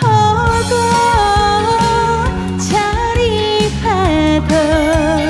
보고 자리 봐도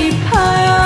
안겨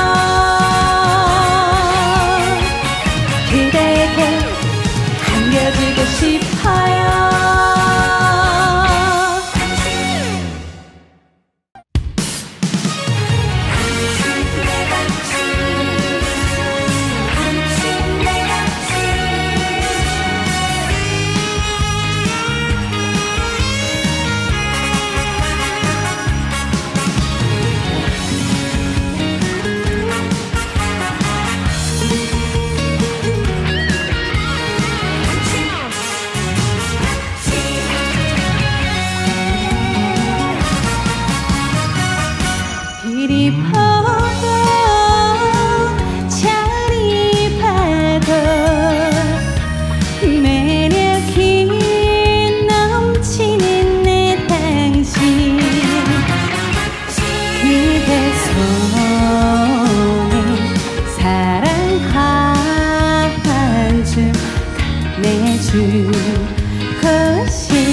싶어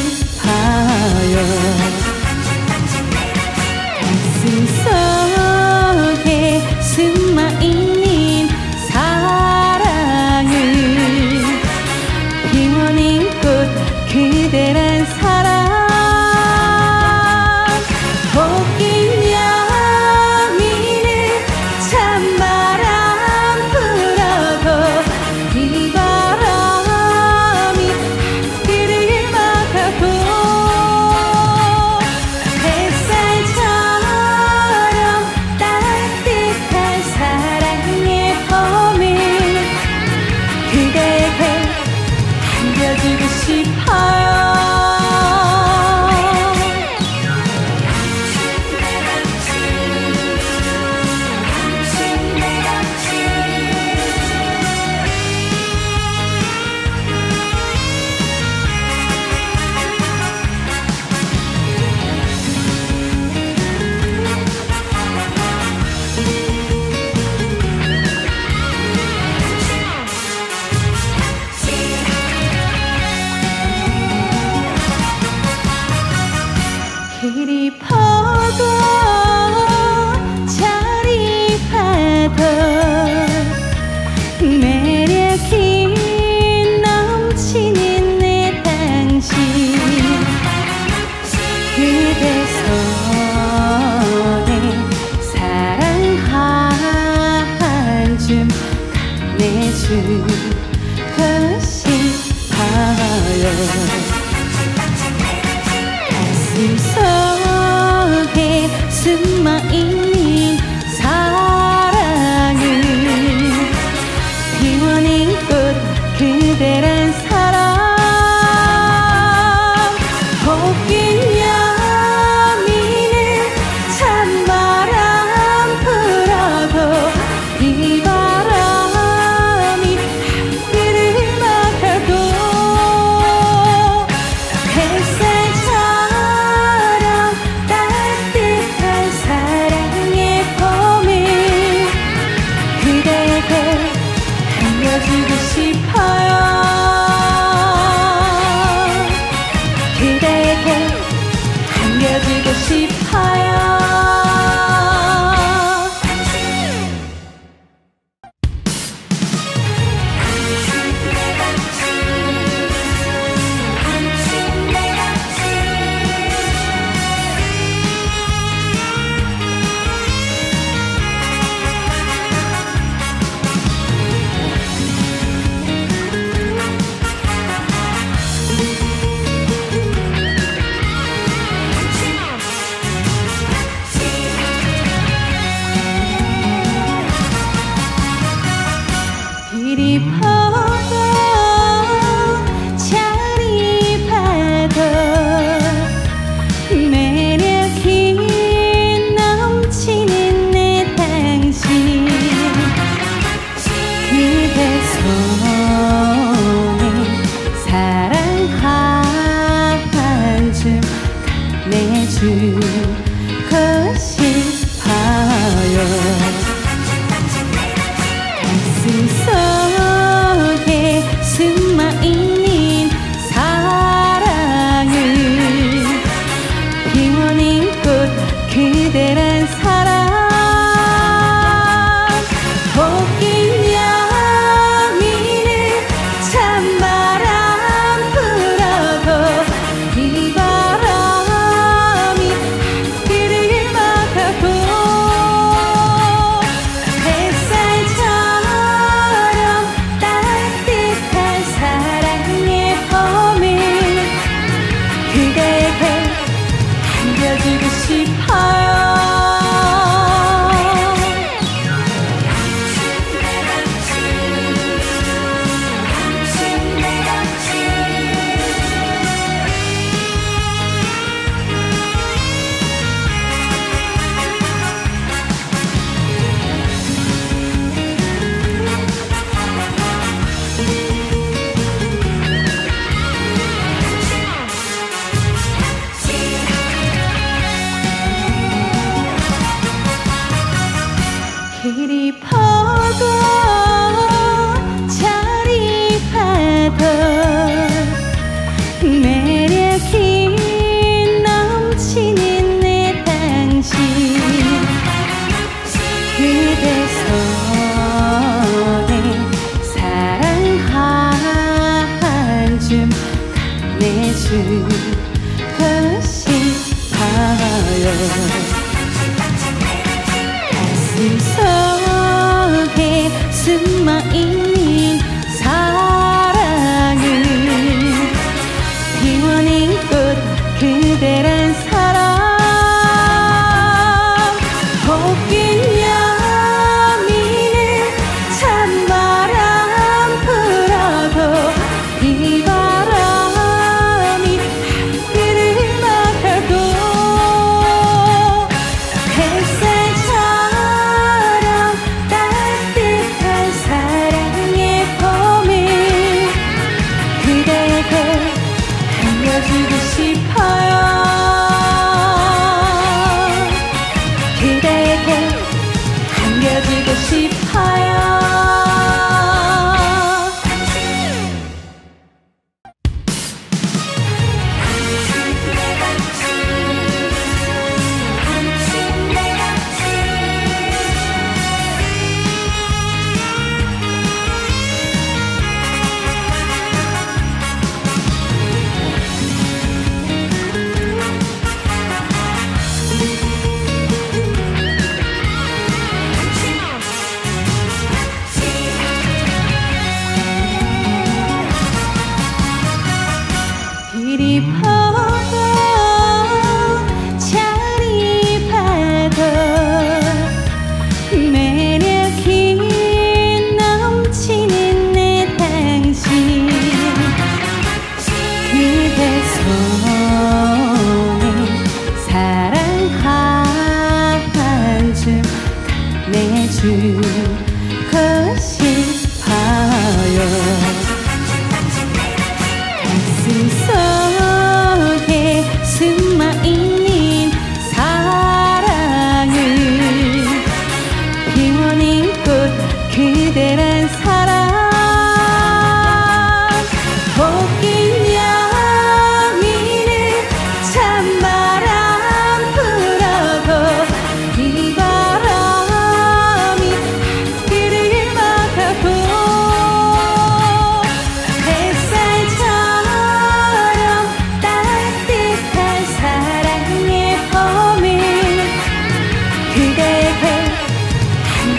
beauty pose.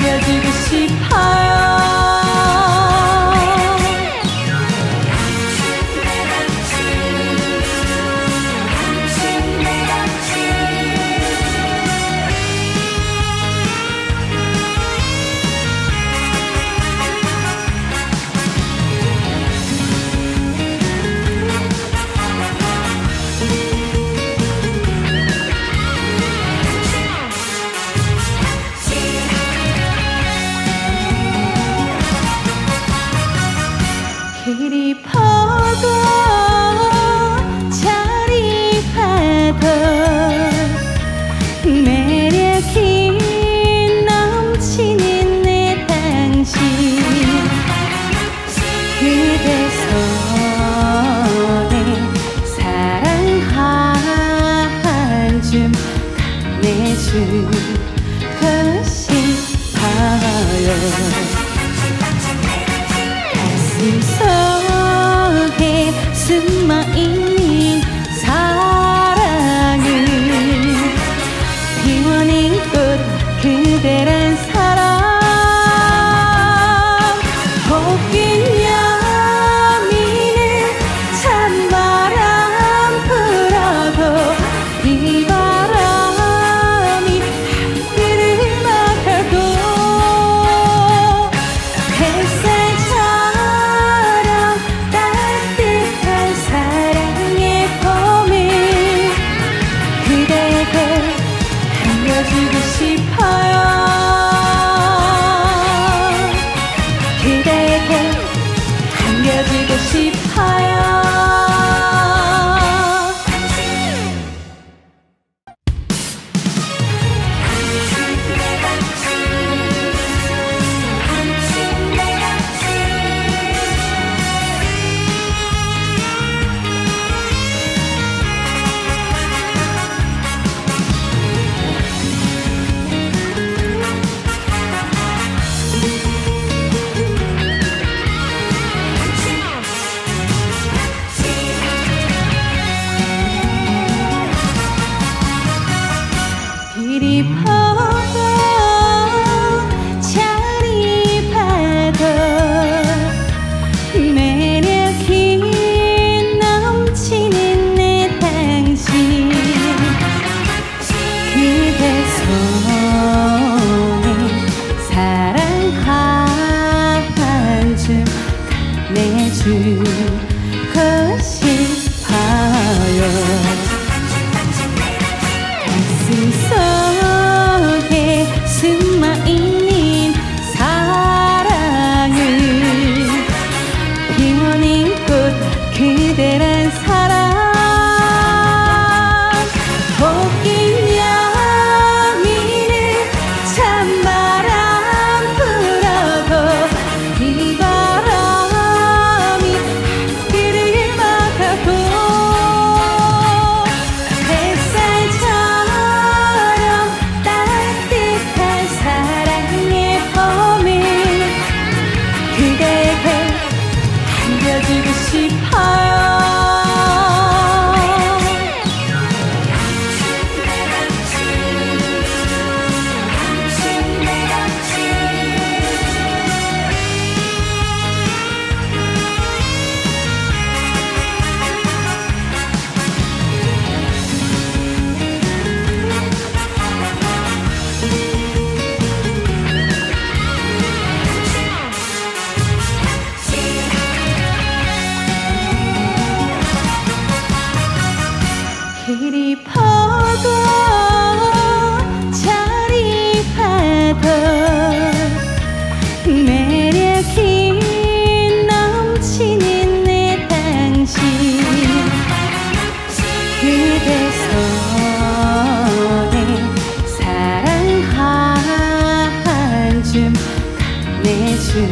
즐겨주고 싶어요. 谁